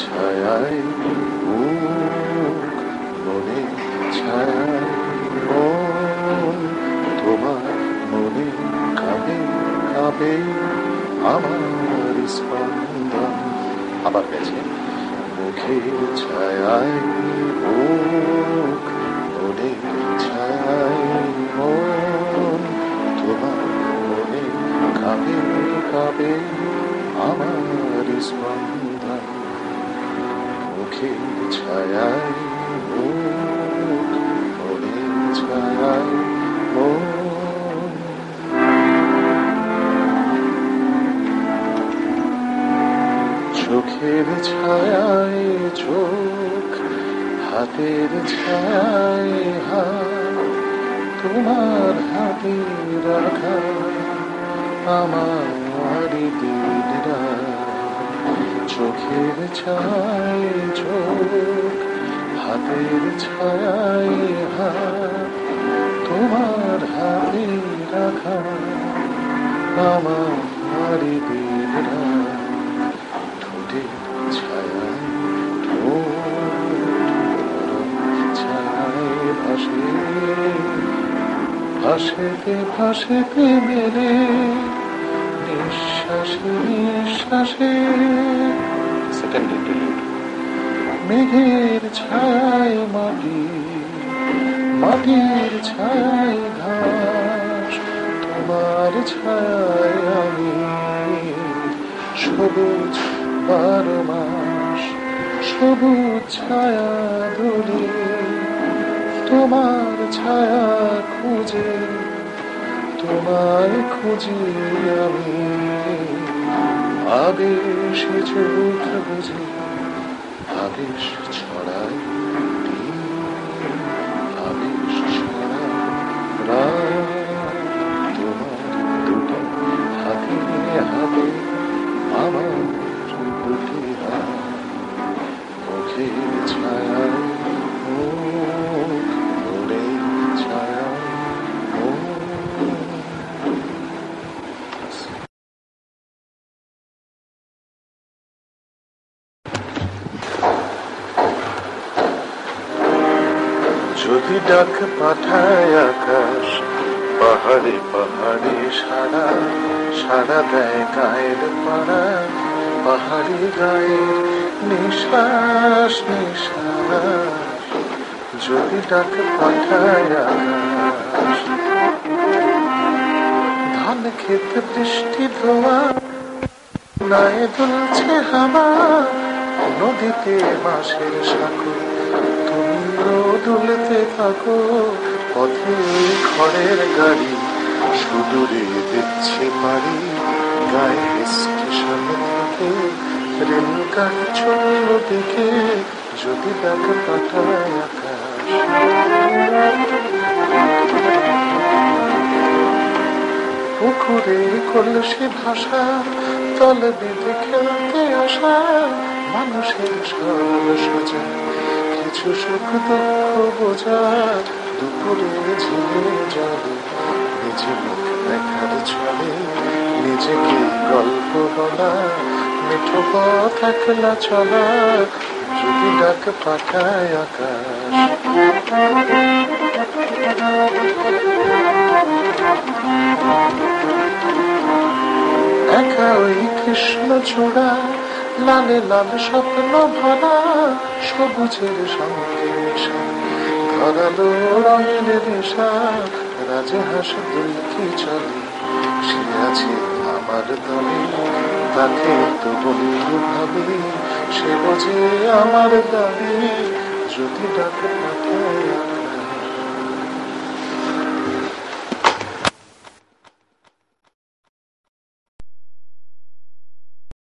ছায়ায় মুখ, মনে ছায়ায় মন, তোমার মনে কাঁপে কাঁপে আমার স্পন্দন। আবার গেছে মুখের ছায়ায় মুখ, মনে ছায়ায় মন, তোমার মনে কাঁপে কাঁপে আমার স্পন্দন। মুখের ছায়ায় মনে ছায়ায় চোখের ছায়ায়, চোখ, হাতের ছায়ায়, হাত তোমার হাতে রাখা, আমার দিন চোখের ছায়, চোখ, হাতের ছায়, হাত, তোমার হাতে রাখা আমার দিন ঠোঁটের ছায়ায়, ঠোঁট ছায়ায় ভাসে, ভাসেতে ভাসেতে মেলে নিঃশ্বাসে সেকেন্ড মেঘের ছায় মাটি মাটির ছায় ঘাস তোমার ছায় আমি সবুজ বারো মাস সবুজ ছায়া ধরে তোমার ছায়া খুঁজে তোমায় খুঁজি আমি। আদেশ চোখ বুঝি আদেশ ছড়াই আদেশ আবেশ যদি ডাক পাঠায় আকাশ, পাহাড়ে পাহাড়ে সারা সারা দেয় গায়ের পাড়া, পাহাড়ি গায়ে নিঃশ্বাস নিঃশ্বাস। যদি ডাক পাঠায় আকাশ, ধান খেতে বৃষ্টি ধোয়া, নায়ে দুলছে হাওয়া নদীতে বাঁশের সাঁকো তুমিও দুলতে থাকো, পথে খড়ের গাড়ি। সুদূরে দিচ্ছে পারি গায়ে স্টেশন থেকে। রেল গাড়ি দিকে যদি ডাক পাঠায় আকাশ। পুকুরে কলসি ভাষা তল বেঁধে খেলতে আসা মানুষের সব সোজা। কিছু সুখ দুঃখ বোঝা দুপুরে ঝিলে জলে নিজে মুখ দেখার ছলে নিজেকে গল্প বলা, মিঠো পথ একলা চলা, যদি ডাক পাঠায় আকাশ। একা ওই কৃষ্ণ চূড়া লালে লাল স্বপ্ন ভরা, সবুজের সঙ্গে ধরালো রঙের নেশা রাজহাঁস দুলকি চলে সে আছে আমার দলে, তাকে তো বন্ধু ভাবি সে বোঝে আমার দাবি যদি ডাকে পাঠায়।